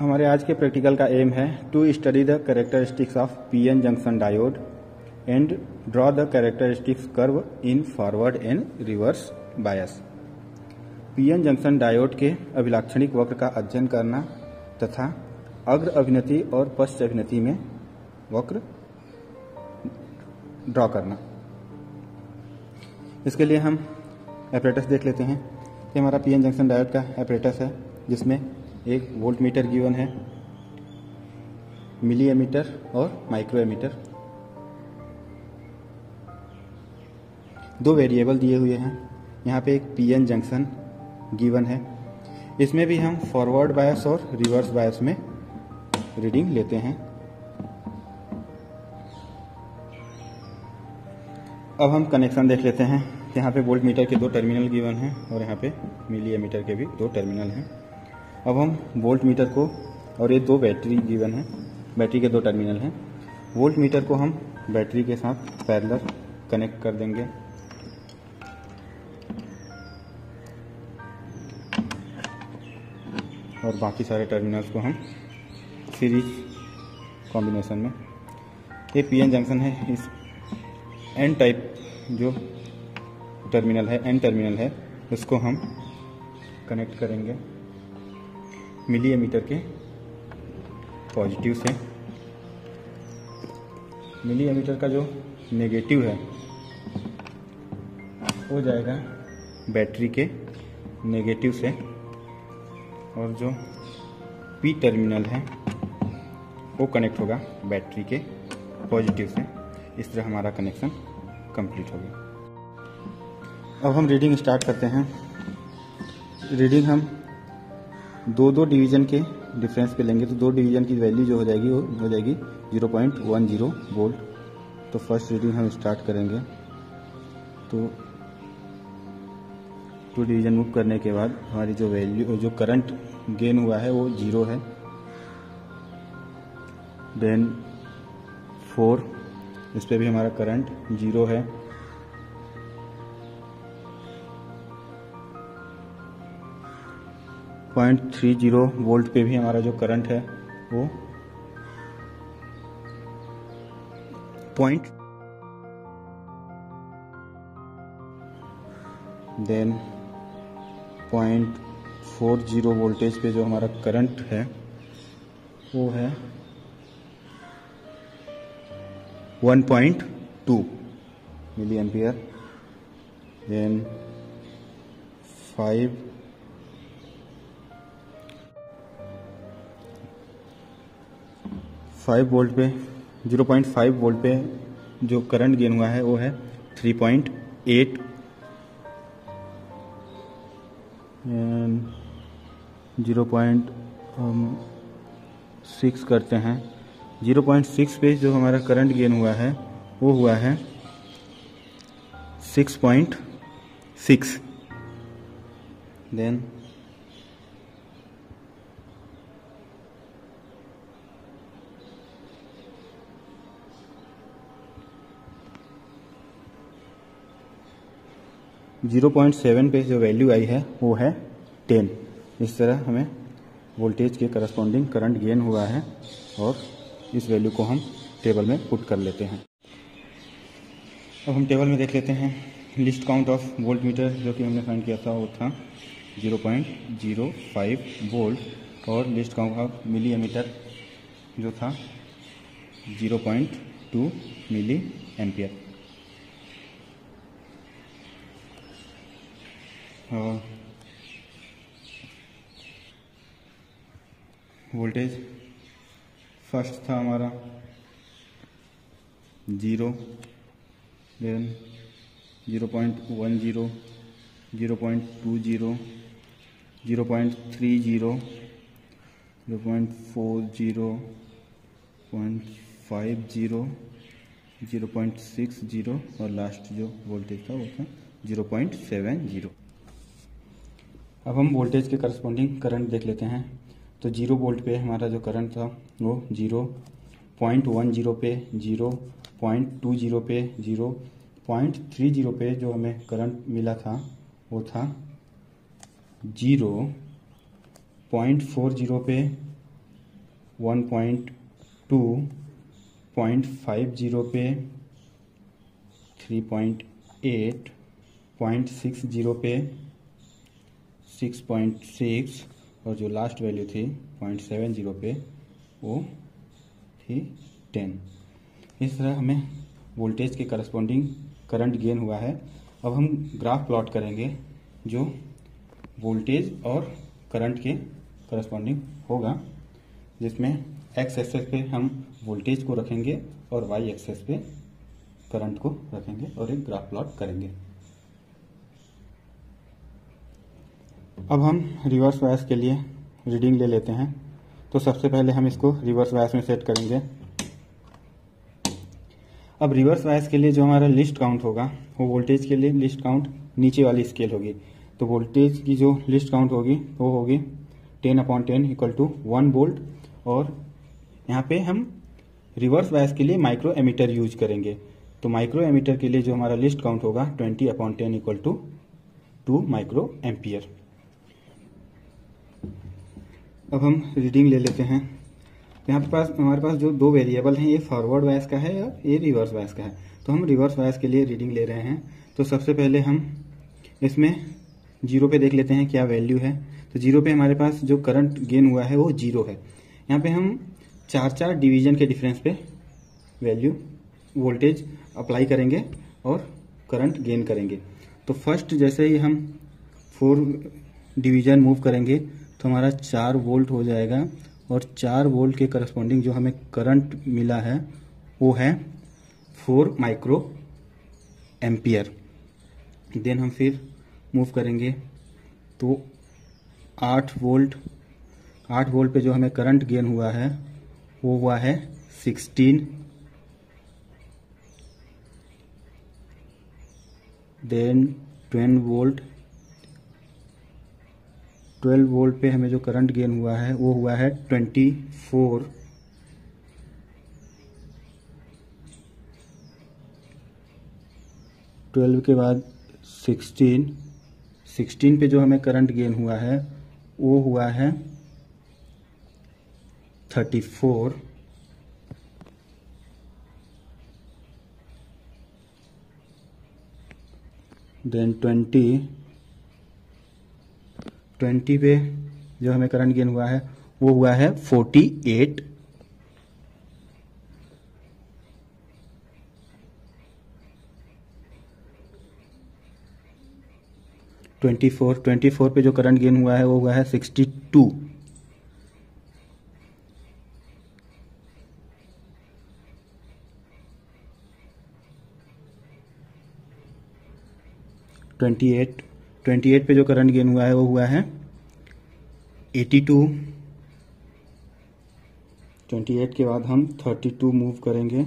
हमारे आज के प्रैक्टिकल का एम है to study the characteristics of PN junction diode and draw the characteristics curve in forward and reverse bias PN junction diode के अभिलाक्षणिक वक्र का अध्ययन करना तथा अग्र अभिनति और पश्च अभिनति में वक्र ड्रॉ करना। इसके लिए हम एपरेटस देख लेते हैं ये हमारा पीएन जंक्शन डायोड का एपरेटस है जिसमें एक वोल्ट मीटर गिवन है मिली एमीटर और माइक्रो एमीटर दो वेरिएबल दिए हुए हैं, यहाँ पे एक पीएन जंक्शन गिवन है। इसमें भी हम फॉरवर्ड बायस और रिवर्स बायस में रीडिंग लेते हैं। अब हम कनेक्शन देख लेते हैं। यहाँ पे वोल्ट मीटर के दो टर्मिनल गिवन हैं और यहाँ पे मिली एमीटर के भी दो टर्मिनल हैं। अब हम वोल्ट मीटर को, और ये दो बैटरी गिवन है, बैटरी के दो टर्मिनल हैं। वोल्ट मीटर को हम बैटरी के साथ पैरेलल कनेक्ट कर देंगे। और बाकी सारे टर्मिनल्स को हम सीरीज़ कॉम्बिनेशन में। ये पीएन जंक्शन है, इस एन टाइप जो टर्मिनल है, एन टर्मिनल है, उसको हम कनेक्ट करेंगे। मिली एमीटर के पॉजिटिव से मिली एमीटर का जो नेगेटिव है, हो जाएगा बैटरी के नेगेटिव से और जो पी टर्मिनल है, वो कनेक्ट होगा बैटरी के पॉजिटिव से इस तरह हमारा कनेक्शन कंप्लीट हो गया। अब हम रीडिंग स्टार्ट करते हैं। रीडिंग हम दो दो डिवीज़न के डिफरेंस पे लेंगे तो दो डिवीज़न की वैल्यू जो हो जाएगी, वो हो जाएगी zero point one zero volt तो फ़र्स्ट रीडिंग हम स्टार्ट करेंगे। तो टू डिवीज़न मूव करने के बाद हमारी जो वैल्यू जो करंट गेन हुआ है, वो ज़ीरो है। देन फोर इस पर भी हमारा करंट ज़ीरो है। पॉइंट थ्री ज़ीरो वोल्ट पे भी हमारा जो करंट है, वो point then point four zero voltage पे जो हमारा करंट है, वो है one point two milliampere then five five volt पे ज़ीरो पॉइंट फाइव वोल्ट पे जो करंट गेन हुआ है, वो है three point eight zero point six करते हैं। ज़ीरो पॉइंट सिक्स पे जो हमारा करंट गेन हुआ है, वो हुआ है six point six then zero point seven पे जो वैल्यू आई है, वो है टेन। इस तरह हमें वोल्टेज के करस्पॉन्डिंग करंट गेन हुआ है और इस वैल्यू को हम टेबल में पुट कर लेते हैं। अब हम टेबल में देख लेते हैं least count of voltmeter जो कि हमने फाइंड किया था, वो था zero point zero five volt और least count of milliammeter जो था zero point two milliampere voltage first था हमारा। Zero. Then zero point one zero zero point two zero zero point three zero zero point four zero, point five zero zero point six zero, और last जो voltage था वो था zero point seven zero. अब हम voltage के corresponding current देख लेते हैं। तो ज़ीरो वोल्ट पे हमारा जो करंट था, वो ज़ीरो पॉइंट वन ज़ीरो पे ज़ीरो पॉइंट टू ज़ीरो पे ज़ीरो पॉइंट थ्री ज़ीरो पे जो हमें करंट मिला था, वो था ज़ीरो पॉइंट फोर ज़ीरो पे one point two point five zero पे three point eight point six zero पे सिक्स पॉइंट सिक्स और जो लास्ट वैल्यू थी पॉइंट सेवन ज़ीरो पे, वो थी टेन इस तरह हमें वोल्टेज के करस्पॉन्डिंग करंट गेन हुआ है। अब हम ग्राफ प्लॉट करेंगे जो वोल्टेज और करंट के करस्पॉन्डिंग होगा, जिसमें एक्स एक्सेस पे हम वोल्टेज को रखेंगे और वाई एक्सेस पे करंट को रखेंगे और एक ग्राफ प्लॉट करेंगे। अब हम रिवर्स वायस के लिए रीडिंग ले लेते हैं। तो सबसे पहले हम इसको रिवर्स वायस में सेट करेंगे। अब रिवर्स वायस के लिए जो हमारा लिस्ट काउंट होगा, वो वोल्टेज के लिए लिस्ट काउंट नीचे वाली स्केल होगी। तो वोल्टेज की जो लिस्ट काउंट होगी, वो होगी ten upon ten equal to one volt और यहाँ पे हम रिवर्स वायस के लिए माइक्रो एमीटर यूज़ करेंगे। तो माइक्रो एमीटर के लिए जो हमारा लिस्ट काउंट होगा twenty upon ten equal to two microampere अब हम रीडिंग ले लेते हैं। यहाँ पे पास, हमारे पास जो दो वेरिएबल हैं, ये फॉरवर्ड वायस का है और ये रिवर्स वायस का है। तो हम रिवर्स वायस के लिए रीडिंग ले रहे हैं। तो सबसे पहले हम इसमें ज़ीरो पे देख लेते हैं क्या वैल्यू है। तो ज़ीरो पे हमारे पास जो करंट गेन हुआ है, वो ज़ीरो है। यहाँ पे हम चार चार डिवीज़न के डिफरेंस पे वैल्यू वोल्टेज अप्लाई करेंगे और करंट गेन करेंगे। तो फ़र्स्ट जैसे ही हम फोर डिवीज़न मूव करेंगे तो हमारा चार वोल्ट हो जाएगा और चार वोल्ट के करस्पॉन्डिंग जो हमें करंट मिला है, वो है फोर माइक्रो एम्पियर देन हम फिर मूव करेंगे तो आठ वोल्ट आठ वोल्ट पे जो हमें करंट गेन हुआ है, वो हुआ है sixteen then twelve volt twelve volt पे हमें जो करंट गेन हुआ है, वो हुआ है ट्वेंटी फोर। ट्वेल्व के बाद सिक्सटीन। सिक्सटीन पे जो हमें करंट गेन हुआ है, वो हुआ है thirty four. Then twenty. Twenty पे जो हमें करंट गेन हुआ है, वो हुआ है forty eight. Twenty four twenty four पे जो करंट गेन हुआ है, वो हुआ है sixty two. Twenty eight. Twenty eight पे जो करंट गेन हुआ है, वो हुआ है एटी टू। ट्वेंटी एट के बाद हम थर्टी टू मूव करेंगे।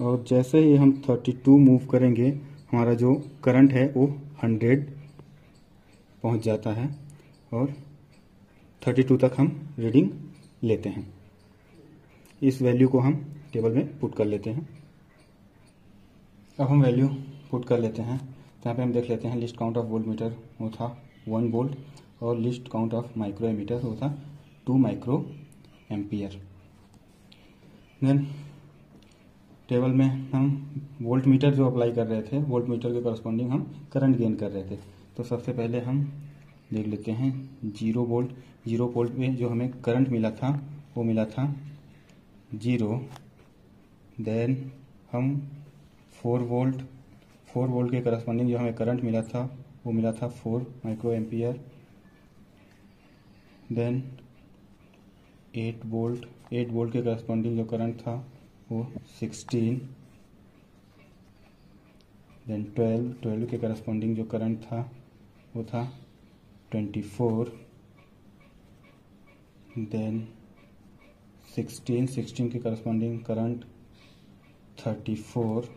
और जैसे ही हम थर्टी टू मूव करेंगे, हमारा जो करंट है, वो हंड्रेड पहुँच जाता है। और थर्टी टू तक हम रीडिंग लेते हैं। इस वैल्यू को हम टेबल में पुट कर लेते हैं। अब हम वैल्यू पुट कर लेते हैं। यहाँ पे हम देख लेते हैं least count of volt meter वो था वन वोल्ट और least count of micro ammeter वो था two micro ampere then table में हम वोल्ट मीटर जो अप्लाई कर रहे थे वोल्ट मीटर के करस्पॉन्डिंग हम करंट गेन कर रहे थे। तो सबसे पहले हम देख लेते हैं ज़ीरो वोल्ट ज़ीरो वोल्ट में जो हमें करंट मिला था, वो मिला था ज़ीरो देन हम फोर वोल्ट फोर वोल्ट के करस्पॉन्डिंग जो हमें करंट मिला था, वो मिला था four microampere then eight volt eight volt के करस्पॉन्डिंग जो करंट था, वो सिक्सटीन देन ट्वेल्व ट्वेल्व के करस्पॉन्डिंग जो करंट था, वो था twenty four then sixteen sixteen के corresponding current thirty four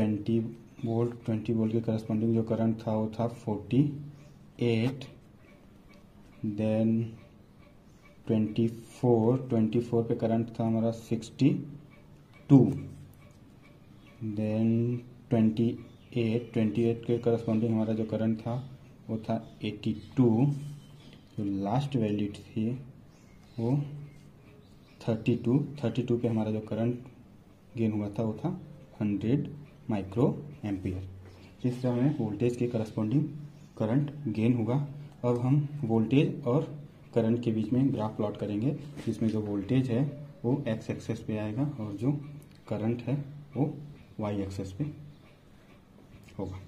twenty volt twenty volt के करस्पॉन्डिंग जो करंट था, वो था forty eight then twenty four twenty four पे करंट था हमारा sixty two then twenty eight twenty eight के करस्पॉन्डिंग हमारा जो करंट था, वो था 82 जो लास्ट वैल्यू थी, वो 32 32 पे हमारा जो करंट गेन हुआ था, वो था 100 माइक्रो एम्पियर इस तरह हमें वोल्टेज के करस्पॉन्डिंग करंट गेन होगा। अब हम वोल्टेज और करंट के बीच में ग्राफ प्लॉट करेंगे, जिसमें जो वोल्टेज है, वो एक्स एक्सेस पे आएगा और जो करंट है, वो वाई एक्सेस पे होगा।